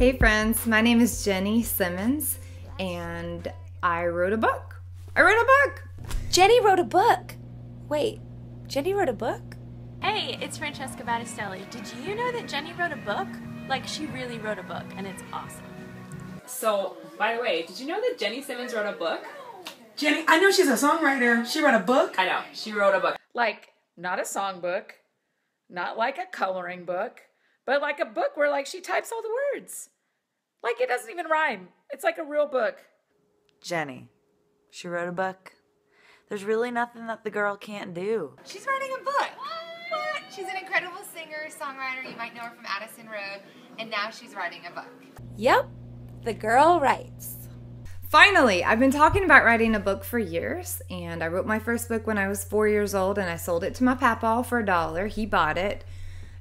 Hey friends, my name is Jenny Simmons and I wrote a book. I wrote a book! Jenny wrote a book. Wait, Jenny wrote a book? Hey, it's Francesca Battistelli. Did you know that Jenny wrote a book? Like, she really wrote a book, and it's awesome. So, by the way, did you know that Jenny Simmons wrote a book? Jenny, I know she's a songwriter. She wrote a book. I know, she wrote a book. Like, not a songbook, not like a coloring book, but like a book where like she types all the words. Like it doesn't even rhyme. It's like a real book. Jenny. She wrote a book. There's really nothing that the girl can't do. She's writing a book. What? She's an incredible singer, songwriter. You might know her from Addison Road. And now she's writing a book. Yep, the girl writes. Finally, I've been talking about writing a book for years, and I wrote my first book when I was four years old, and I sold it to my papa for a dollar. He bought it.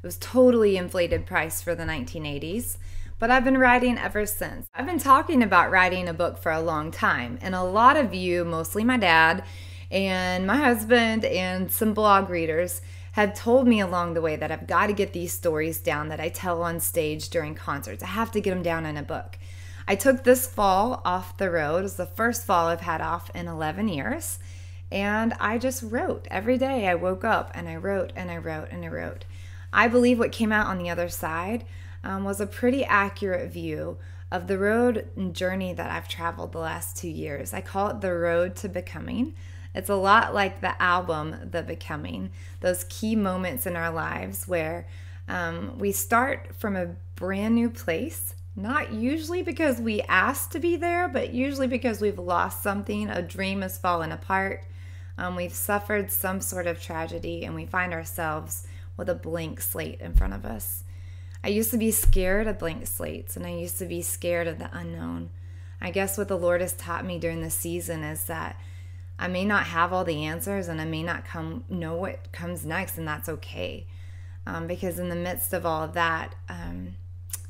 It was totally inflated price for the 1980s, but I've been writing ever since. I've been talking about writing a book for a long time, and a lot of you, mostly my dad and my husband and some blog readers, have told me along the way that I've got to get these stories down that I tell on stage during concerts. I have to get them down in a book. I took this fall off the road. It was the first fall I've had off in 11 years. And I just wrote. Every day I woke up and I wrote and I wrote and I wrote. I believe what came out on the other side um, was a pretty accurate view of the road and journey that I've traveled the last two years. I call it the road to becoming. It's a lot like the album, The Becoming, those key moments in our lives where um, we start from a brand new place, not usually because we asked to be there, but usually because we've lost something, a dream has fallen apart, um, we've suffered some sort of tragedy, and we find ourselves with a blank slate in front of us. I used to be scared of blank slates, and I used to be scared of the unknown. I guess what the Lord has taught me during this season is that I may not have all the answers and I may not come know what comes next, and that's okay. Um, because in the midst of all of that, um,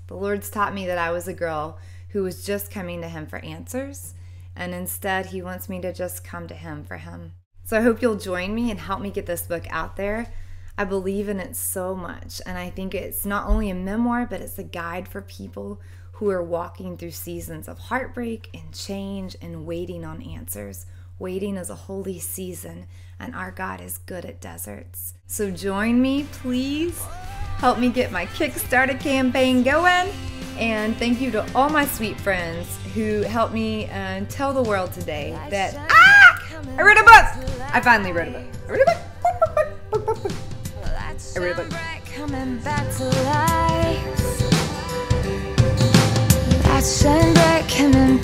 the Lord's taught me that I was a girl who was just coming to Him for answers, and instead, He wants me to just come to Him for Him. So I hope you'll join me and help me get this book out there. I believe in it so much, and I think it's not only a memoir, but it's a guide for people who are walking through seasons of heartbreak and change and waiting on answers Waiting is a holy season, and our God is good at deserts. So join me, please. Help me get my Kickstarter campaign going. And thank you to all my sweet friends who helped me uh, tell the world today that ah, I wrote a book. I finally wrote a book. I wrote a book. I read. Coming back to life. That sunbreak coming